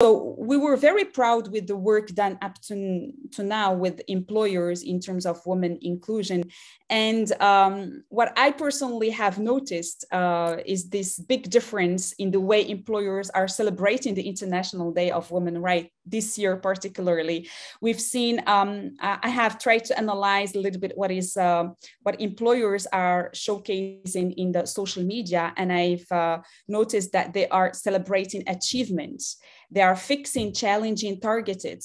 so we were very proud with the work done up to, to now with employers in terms of women inclusion. And um, what I personally have noticed uh, is this big difference in the way employers are celebrating the International Day of Women Rights this year, particularly. We've seen, um, I have tried to analyze a little bit what is uh, what employers are showcasing in the social media, and I've uh, noticed that they are celebrating achievements. They are fixing challenging targeted